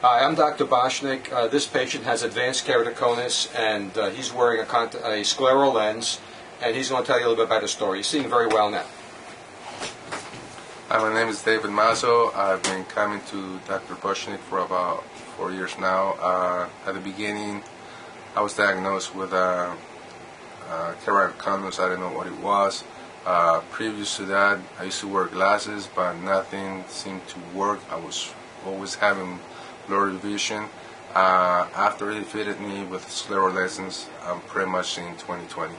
Hi, I'm Dr. Boshnick. Uh, this patient has advanced keratoconus, and uh, he's wearing a, a scleral lens, and he's going to tell you a little bit about his story. He's seeing very well now. Hi, my name is David Mazo. I've been coming to Dr. Boshnick for about four years now. Uh, at the beginning, I was diagnosed with uh, uh, keratoconus. I didn't know what it was. Uh, previous to that, I used to wear glasses, but nothing seemed to work. I was always having blurry vision. Uh, after he fitted me with scleral lenses, I'm pretty much in 2020.